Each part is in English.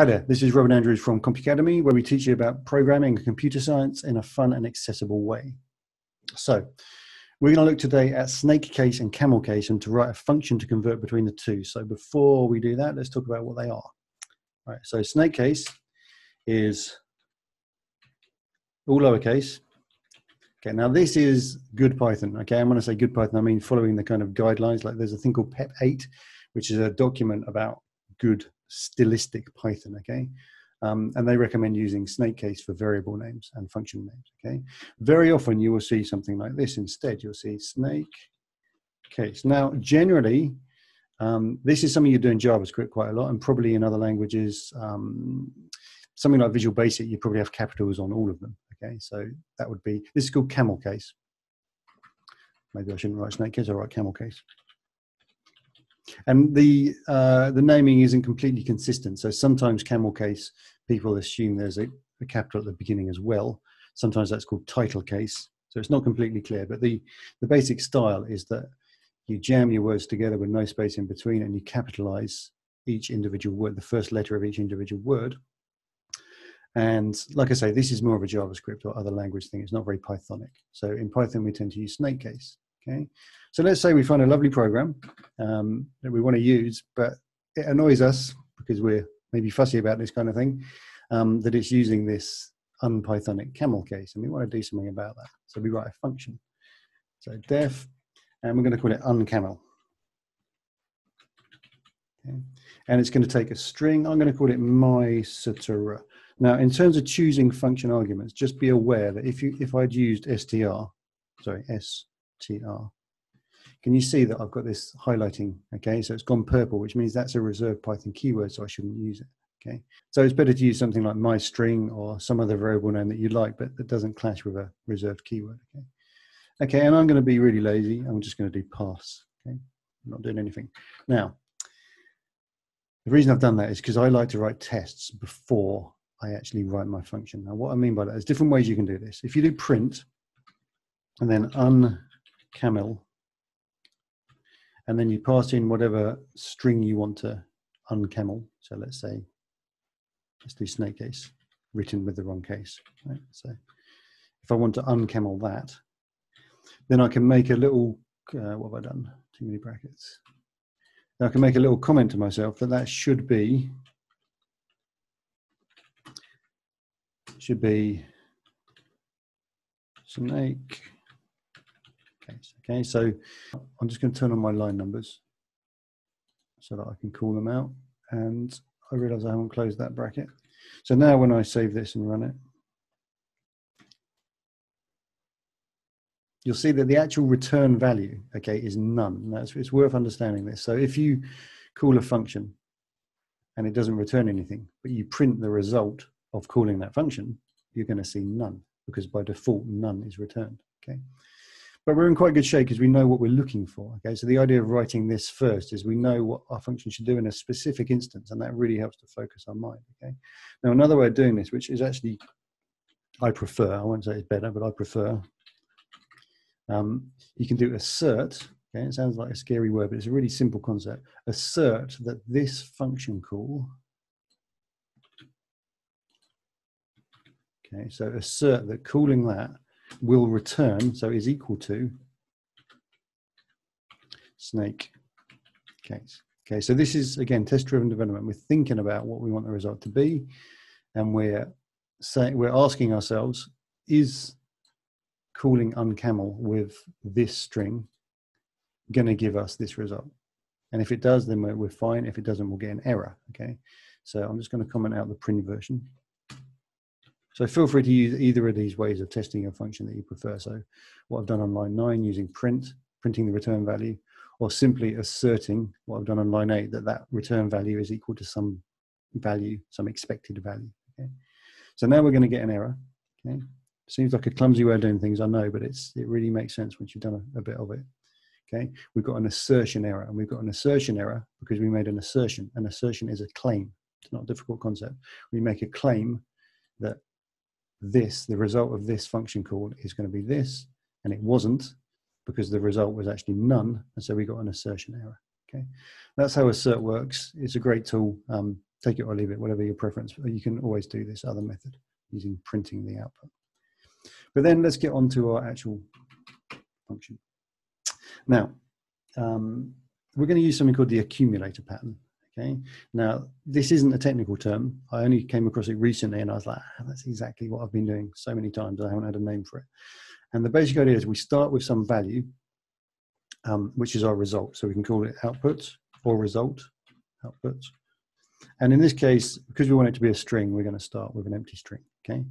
Hi there, this is Robin Andrews from Compucademy, where we teach you about programming and computer science in a fun and accessible way. So, we're going to look today at snake case and camel case and to write a function to convert between the two. So, before we do that, let's talk about what they are. All right, so snake case is all lowercase. Okay, now this is good Python. Okay, I'm going to say good Python, I mean following the kind of guidelines. Like there's a thing called PEP 8, which is a document about good stylistic Python, okay? Um, and they recommend using snake case for variable names and function names, okay? Very often you will see something like this instead. You'll see snake case. Now, generally, um, this is something you do in JavaScript quite a lot and probably in other languages. Um, something like Visual Basic, you probably have capitals on all of them, okay? So that would be, this is called camel case. Maybe I shouldn't write snake case, I'll write camel case. And the uh, the naming isn't completely consistent. So sometimes camel case people assume there's a, a, capital at the beginning as well. Sometimes that's called title case. So it's not completely clear. But the the basic style is that you jam your words together with no space in between, and you capitalize each individual word, the first letter of each individual word. And like I say, this is more of a JavaScript or other language thing. It's not very Pythonic. So in Python, we tend to use snake case. Okay, so let's say we find a lovely program um, that we want to use, but it annoys us because we're maybe fussy about this kind of thing, um, that it's using this unpythonic camel case, and we want to do something about that. So we write a function. So def, and we're going to call it uncamel. Okay. And it's going to take a string. I'm going to call it my cetera. Now, in terms of choosing function arguments, just be aware that if you if I'd used str, sorry, s TR. Can you see that I've got this highlighting? Okay, so it's gone purple, which means that's a reserved Python keyword, so I shouldn't use it. Okay, so it's better to use something like my string or some other variable name that you like, but that doesn't clash with a reserved keyword. Okay, okay, and I'm going to be really lazy. I'm just going to do pass. Okay, I'm not doing anything. Now, the reason I've done that is because I like to write tests before I actually write my function. Now, what I mean by that is different ways you can do this. If you do print and then un camel, and then you pass in whatever string you want to uncamel. So let's say, let's do snake case, written with the wrong case. Right? So if I want to uncamel that, then I can make a little, uh, what have I done? Too many brackets. Then I can make a little comment to myself that that should be, should be snake case. Okay, so I'm just going to turn on my line numbers so that I can call them out. And I realize I haven't closed that bracket. So now when I save this and run it, you'll see that the actual return value, okay, is none. That's it's worth understanding this. So if you call a function and it doesn't return anything, but you print the result of calling that function, you're going to see none because by default none is returned. Okay. But we're in quite good shape because we know what we're looking for. Okay, so the idea of writing this first is we know what our function should do in a specific instance, and that really helps to focus our mind. Okay, now another way of doing this, which is actually I prefer, I won't say it's better, but I prefer. Um, you can do assert. Okay, it sounds like a scary word, but it's a really simple concept. Assert that this function call. Okay, so assert that calling that will return, so is equal to snake case. Okay, so this is again test-driven development. We're thinking about what we want the result to be, and we're saying we're asking ourselves, is calling uncamel with this string going to give us this result? And if it does, then we're, we're fine. If it doesn't, we'll get an error. Okay, so I'm just going to comment out the print version. So feel free to use either of these ways of testing your function that you prefer. So what I've done on line nine using print, printing the return value, or simply asserting what I've done on line eight that that return value is equal to some value, some expected value. Okay. So now we're going to get an error. Okay. Seems like a clumsy way of doing things, I know, but it's it really makes sense once you've done a, a bit of it. Okay, we've got an assertion error, and we've got an assertion error because we made an assertion. An assertion is a claim. It's not a difficult concept. We make a claim that this, the result of this function call is going to be this, and it wasn't because the result was actually none, and so we got an assertion error. Okay, that's how assert works. It's a great tool. Um, take it or leave it, whatever your preference. You can always do this other method using printing the output. But then let's get on to our actual function. Now, um, we're going to use something called the accumulator pattern. Okay. Now, this isn't a technical term. I only came across it recently and I was like, ah, that's exactly what I've been doing so many times. I haven't had a name for it. And the basic idea is we start with some value, um, which is our result. So we can call it output or result, output. And in this case, because we want it to be a string, we're going to start with an empty string. Okay.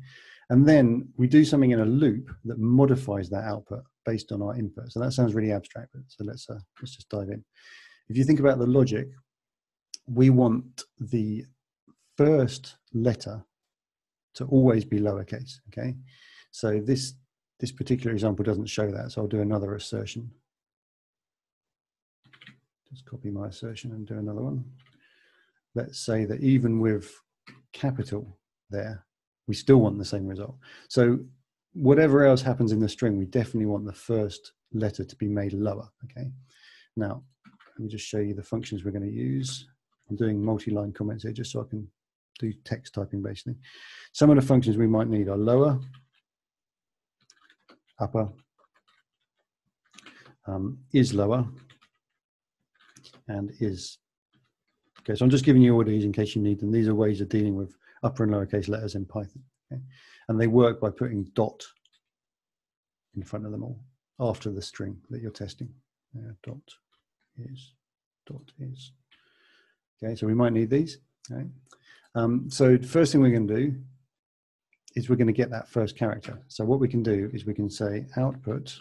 And then we do something in a loop that modifies that output based on our input. So that sounds really abstract, but so let's, uh, let's just dive in. If you think about the logic, we want the first letter to always be lowercase, okay? So this, this particular example doesn't show that, so I'll do another assertion. Just copy my assertion and do another one. Let's say that even with capital there, we still want the same result. So whatever else happens in the string, we definitely want the first letter to be made lower, okay? Now, let me just show you the functions we're going to use. I'm doing multi-line comments here just so I can do text typing basically. Some of the functions we might need are lower, upper, um, is lower, and is. Okay, so I'm just giving you all these in case you need them. These are ways of dealing with upper and lowercase letters in Python. Okay? And they work by putting dot in front of them all after the string that you're testing. Uh, dot is, dot is. Okay, so we might need these. Okay. Um, so first thing we're going to do is we're going to get that first character. So what we can do is we can say output,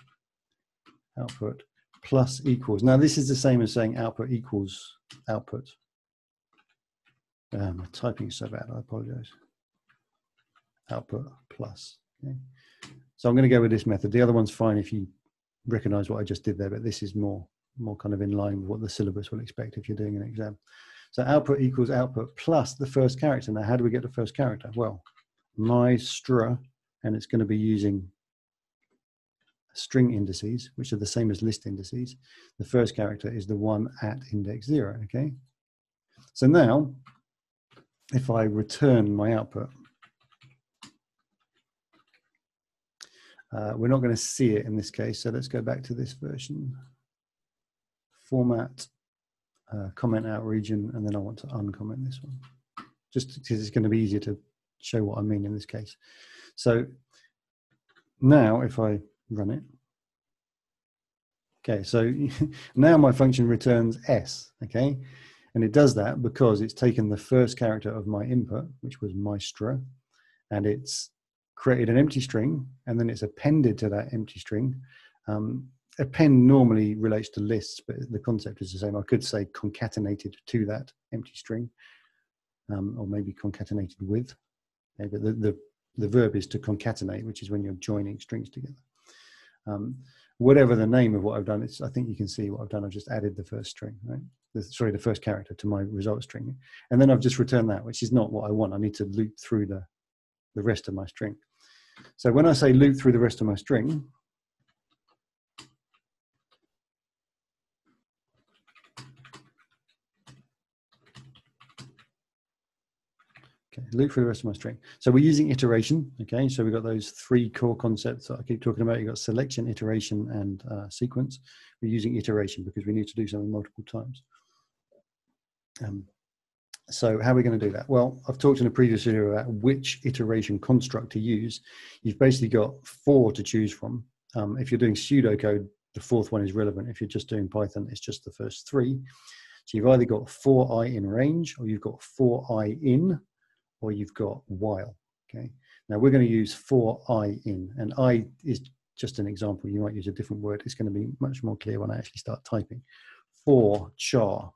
output plus equals. Now this is the same as saying output equals output. Um, my typing is so bad, I apologize. Output plus. Okay. So I'm going to go with this method. The other one's fine if you recognize what I just did there, but this is more more kind of in line with what the syllabus will expect if you're doing an exam. So output equals output plus the first character. Now, how do we get the first character? Well, my str, and it's going to be using string indices, which are the same as list indices. The first character is the one at index zero, okay? So now, if I return my output, uh, we're not going to see it in this case, so let's go back to this version. Format uh, comment out region, and then I want to uncomment this one, just because it's going to be easier to show what I mean in this case. So now if I run it, okay, so now my function returns s, okay, and it does that because it's taken the first character of my input, which was maestro, and it's created an empty string, and then it's appended to that empty string um, append normally relates to lists, but the concept is the same. I could say concatenated to that empty string, um, or maybe concatenated with. But the, the, the verb is to concatenate, which is when you're joining strings together. Um, whatever the name of what I've done, it's, I think you can see what I've done. I've just added the first string, right? The, sorry, the first character to my result string. And then I've just returned that, which is not what I want. I need to loop through the, the rest of my string. So when I say loop through the rest of my string, Okay, loop for the rest of my string. So we're using iteration. Okay, so we've got those three core concepts that I keep talking about. You've got selection, iteration, and uh, sequence. We're using iteration because we need to do something multiple times. Um, so how are we going to do that? Well, I've talked in a previous video about which iteration construct to use. You've basically got four to choose from. Um, if you're doing pseudocode, the fourth one is relevant. If you're just doing Python, it's just the first three. So you've either got for i in range or you've got for i in or you've got while. Okay. Now we're going to use for i in, and i is just an example. You might use a different word. It's going to be much more clear when I actually start typing. For char.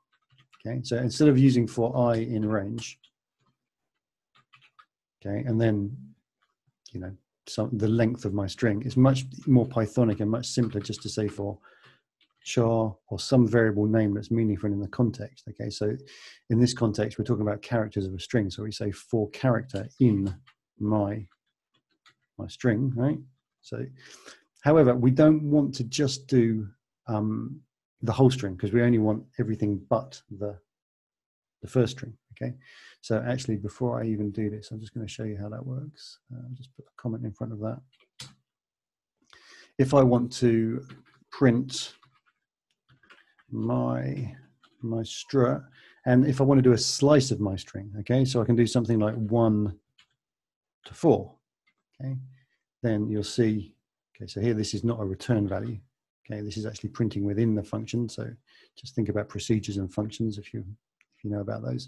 Okay. So instead of using for i in range, okay, and then you know some the length of my string is much more Pythonic and much simpler just to say for char or some variable name that's meaningful in the context. Okay, so in this context, we're talking about characters of a string. So we say for character in my my string, right? So, however, we don't want to just do um, the whole string because we only want everything but the the first string. Okay, so actually, before I even do this, I'm just going to show you how that works. Uh, just put a comment in front of that. If I want to print my my strut, and if I want to do a slice of my string, okay, so I can do something like one to four, okay, then you'll see, okay, so here this is not a return value, okay, this is actually printing within the function, so just think about procedures and functions if you if you know about those.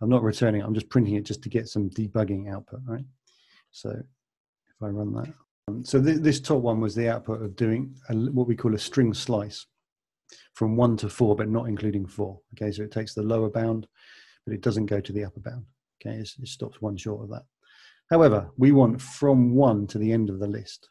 I'm not returning, I'm just printing it just to get some debugging output, right? So if I run that. So th this top one was the output of doing a, what we call a string slice from one to four, but not including four. Okay, so it takes the lower bound, but it doesn't go to the upper bound. Okay, it stops one short of that. However, we want from one to the end of the list.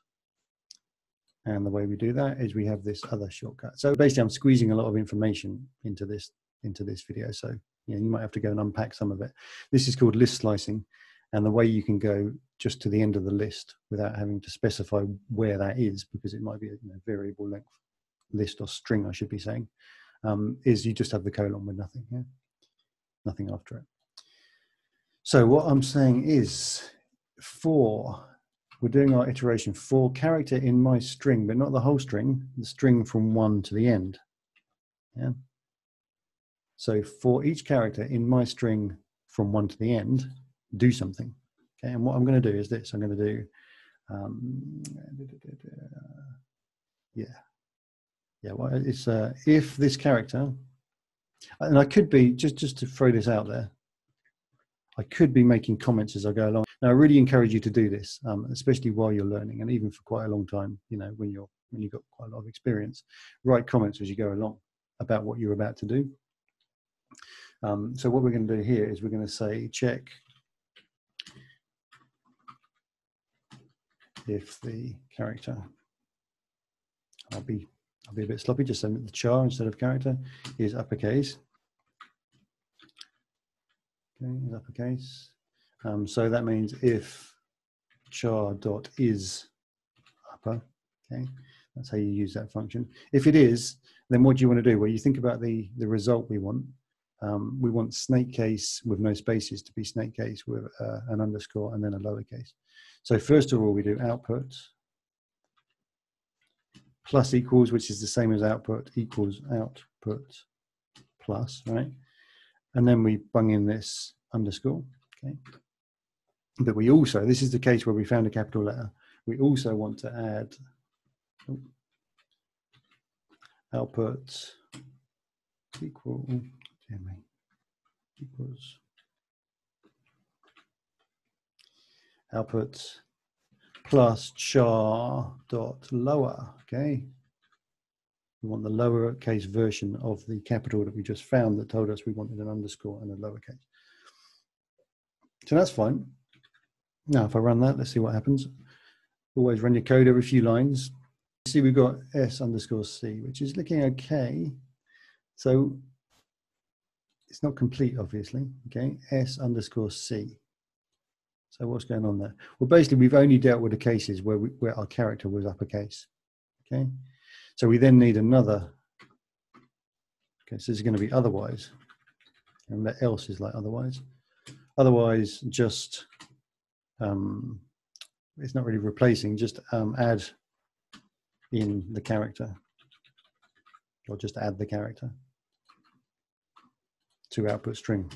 And the way we do that is we have this other shortcut. So basically I'm squeezing a lot of information into this into this video. So you, know, you might have to go and unpack some of it. This is called list slicing. And the way you can go just to the end of the list without having to specify where that is, because it might be a you know, variable length list or string, I should be saying, um, is you just have the colon with nothing, yeah? nothing after it. So what I'm saying is for, we're doing our iteration for character in my string, but not the whole string, the string from one to the end. Yeah. So for each character in my string from one to the end, do something. Okay, and what I'm going to do is this. I'm going to do, um, yeah, yeah. Well, it's uh, if this character, and I could be just just to throw this out there. I could be making comments as I go along. Now, I really encourage you to do this, um, especially while you're learning, and even for quite a long time. You know, when you're when you've got quite a lot of experience, write comments as you go along about what you're about to do. Um, so what we're going to do here is we're going to say check if the character, I'll be, I'll be a bit sloppy, just the char instead of character is uppercase. Okay, is uppercase. Um, so that means if char dot is upper, okay, that's how you use that function. If it is, then what do you want to do? Well, you think about the, the result we want. Um, we want snake case with no spaces to be snake case with uh, an underscore and then a lowercase. So first of all, we do output plus equals, which is the same as output, equals output plus, right? And then we bung in this underscore, okay? But we also, this is the case where we found a capital letter, we also want to add oh, output equal, oh, dear me, equals output plus char dot lower, okay? We want the lowercase version of the capital that we just found that told us we wanted an underscore and a lowercase. So that's fine. Now, if I run that, let's see what happens. Always run your code every few lines. See, we've got s underscore c, which is looking okay. So it's not complete, obviously, okay? s underscore c. So what's going on there? Well, basically, we've only dealt with the cases where, we, where our character was uppercase. Okay, so we then need another. Okay, so this is going to be otherwise, and that else is like otherwise. Otherwise, just um, it's not really replacing. Just um, add in the character, or just add the character to output string.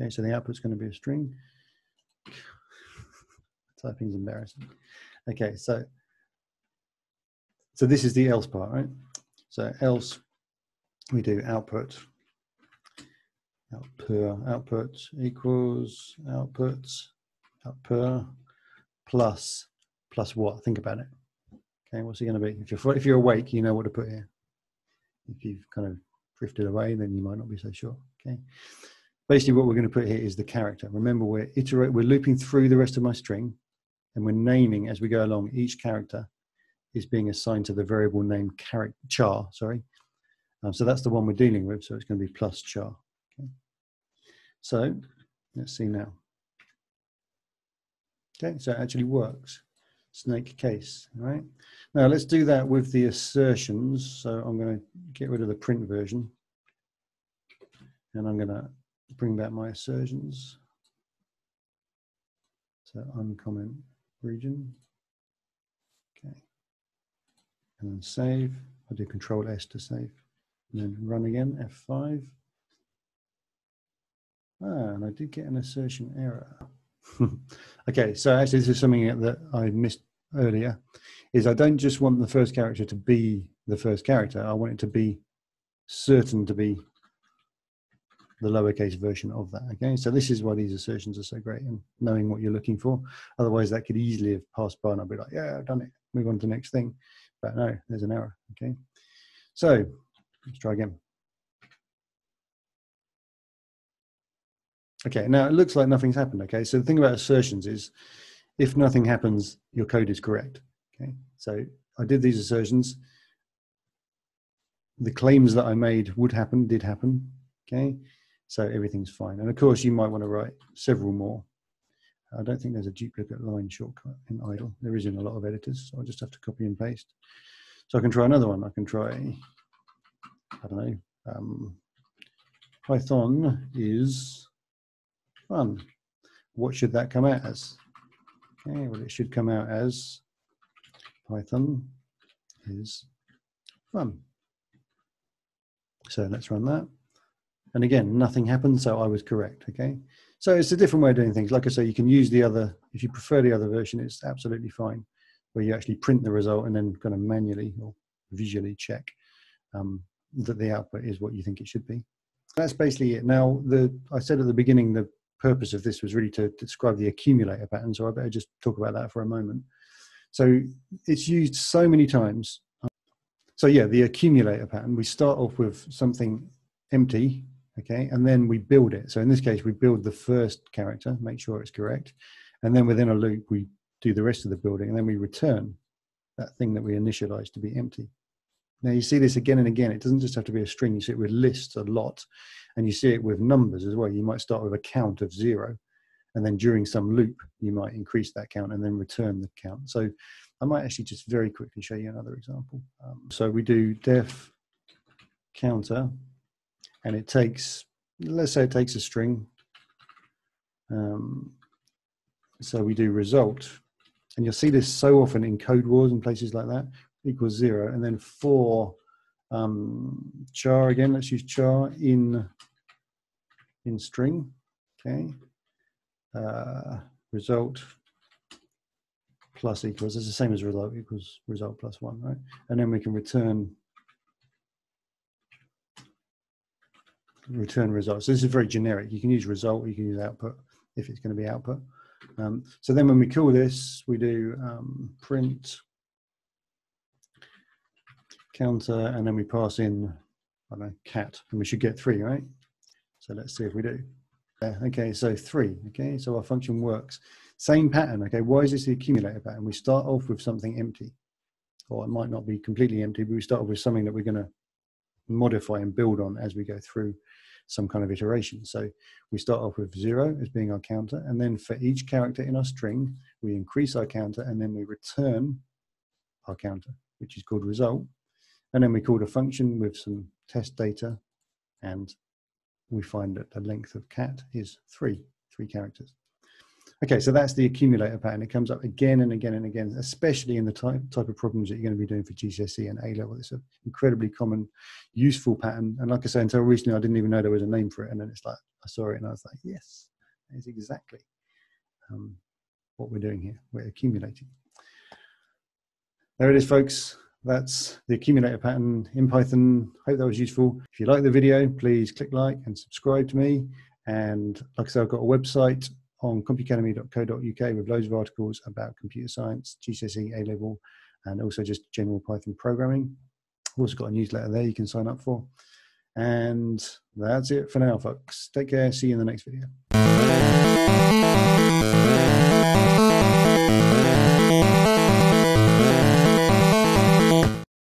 Okay, so the output's going to be a string. Typing's embarrassing. Okay, so so this is the else part, right? So else we do output output output equals output output plus plus what? Think about it. Okay, what's it going to be? If you're if you're awake, you know what to put here. If you've kind of drifted away, then you might not be so sure. Okay, basically what we're going to put here is the character. Remember, we're iterate, we're looping through the rest of my string, and we're naming as we go along. Each character is being assigned to the variable name character char. Sorry, um, so that's the one we're dealing with. So it's going to be plus char. Okay. So let's see now. Okay, so it actually works. Snake case, all right? Now let's do that with the assertions. So I'm going to get rid of the print version And I'm going to bring back my assertions. So uncomment region. Okay. And then save. I do control S to save. And then run again, F5. Ah, and I did get an assertion error. okay, so actually this is something that I missed earlier, is I don't just want the first character to be the first character, I want it to be certain to be the lowercase version of that. Okay, so this is why these assertions are so great and knowing what you're looking for. Otherwise, that could easily have passed by and I'd be like, yeah, I've done it, move on to the next thing. But no, there's an error. Okay, so let's try again. Okay, now it looks like nothing's happened. Okay, so the thing about assertions is if nothing happens, your code is correct. Okay, so I did these assertions. The claims that I made would happen, did happen. Okay, so everything's fine. And of course, you might want to write several more. I don't think there's a duplicate line shortcut in IDLE. There is in a lot of editors, so I just have to copy and paste. So I can try another one. I can try, I don't know, um, Python is fun. What should that come out as? Okay, well, it should come out as Python is fun. So let's run that. And again, nothing happened, so I was correct, okay? So it's a different way of doing things. Like I say, you can use the other, if you prefer the other version, it's absolutely fine, where you actually print the result and then kind of manually or visually check um, that the output is what you think it should be. That's basically it. Now, the I said at the beginning, the purpose of this was really to, describe the accumulator pattern. So I better just talk about that for a moment. So it's used so many times. So yeah, the accumulator pattern, we start off with something empty, okay, and then we build it. So in this case, we build the first character, make sure it's correct. And then within a loop, we do the rest of the building and then we return that thing that we initialized to be empty. Now you see this again and again. It doesn't just have to be a string. You see it with lists a lot, and you see it with numbers as well. You might start with a count of zero, and then during some loop, you might increase that count and then return the count. So I might actually just very quickly show you another example. Um, so we do def counter, and it takes, let's say it takes a string. Um, so we do result, and you'll see this so often in Codewars and places like that equals zero. And then for um, char again, let's use char in, in string, okay. Uh, result plus equals, it's the same as result equals result plus one, right? And then we can return return results. So this is very generic. You can use result, you can use output if it's going to be output. Um, so then when we call this, we do um, print counter, and then we pass in, I don't know, cat, and we should get three, right? So let's see if we do. Yeah, okay, so three, okay, so our function works. Same pattern, okay, why is this the accumulator pattern? We start off with something empty, or it might not be completely empty, but we start off with something that we're gonna modify and build on as we go through some kind of iteration. So we start off with zero as being our counter, and then for each character in our string, we increase our counter, and then we return our counter, which is called result. And then we called a function with some test data and we find that the length of cat is three, three characters. Okay, so that's the accumulator pattern. It comes up again and again and again, especially in the type, type of problems that you're going to be doing for GCSE and A-level. It's an incredibly common, useful pattern. And like I say, until recently, I didn't even know there was a name for it. And then it's like, I saw it and I was like, yes, that is exactly um, what we're doing here. We're accumulating. There it is, folks that's the accumulator pattern in Python. Hope that was useful. If you like the video, please click like and subscribe to me. And like I said, I've got a website on compucademy.co.uk with loads of articles about computer science, GCSE, A-level, and also just general Python programming. I've also got a newsletter there you can sign up for. And that's it for now, folks. Take care. See you in the next video.